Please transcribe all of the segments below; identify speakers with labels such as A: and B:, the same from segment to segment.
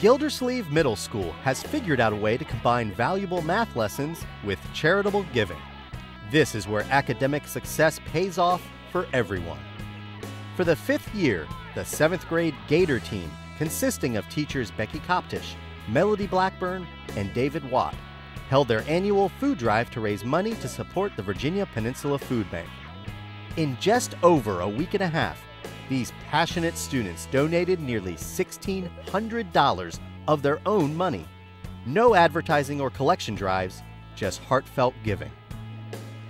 A: Gildersleeve Middle School has figured out a way to combine valuable math lessons with charitable giving. This is where academic success pays off for everyone. For the fifth year, the seventh grade Gator team, consisting of teachers Becky Koptish, Melody Blackburn, and David Watt, held their annual food drive to raise money to support the Virginia Peninsula Food Bank. In just over a week and a half, these passionate students donated nearly $1,600 of their own money. No advertising or collection drives, just heartfelt giving.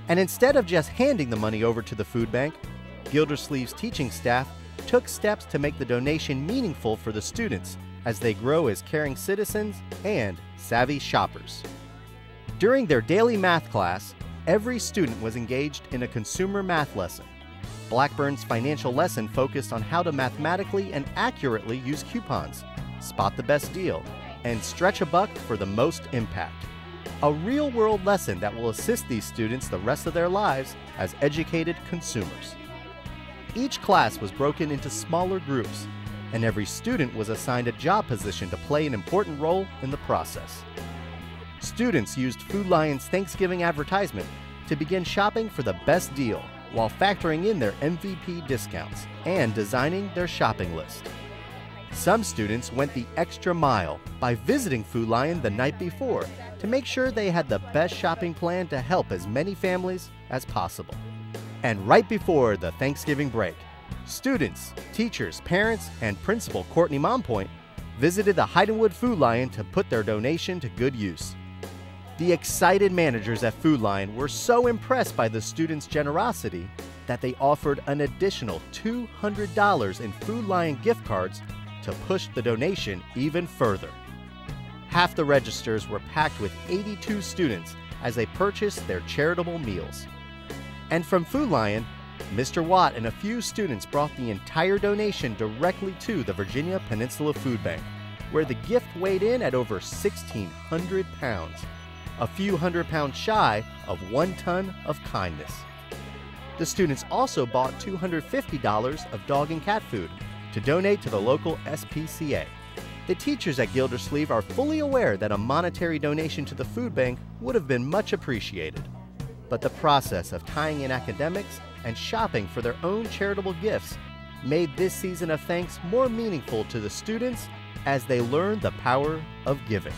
A: And instead of just handing the money over to the food bank, Gildersleeve's teaching staff took steps to make the donation meaningful for the students as they grow as caring citizens and savvy shoppers. During their daily math class, every student was engaged in a consumer math lesson. Blackburn's financial lesson focused on how to mathematically and accurately use coupons, spot the best deal, and stretch a buck for the most impact. A real world lesson that will assist these students the rest of their lives as educated consumers. Each class was broken into smaller groups, and every student was assigned a job position to play an important role in the process. Students used Food Lion's Thanksgiving advertisement to begin shopping for the best deal while factoring in their MVP discounts and designing their shopping list. Some students went the extra mile by visiting Food Lion the night before to make sure they had the best shopping plan to help as many families as possible. And right before the Thanksgiving break, students, teachers, parents, and Principal Courtney Mompoint visited the Hidenwood Food Lion to put their donation to good use. The excited managers at Food Lion were so impressed by the students' generosity that they offered an additional $200 in Food Lion gift cards to push the donation even further. Half the registers were packed with 82 students as they purchased their charitable meals. And from Food Lion, Mr. Watt and a few students brought the entire donation directly to the Virginia Peninsula Food Bank, where the gift weighed in at over 1,600 pounds a few hundred pounds shy of one ton of kindness. The students also bought $250 of dog and cat food to donate to the local SPCA. The teachers at Gildersleeve are fully aware that a monetary donation to the food bank would have been much appreciated. But the process of tying in academics and shopping for their own charitable gifts made this season of thanks more meaningful to the students as they learned the power of giving.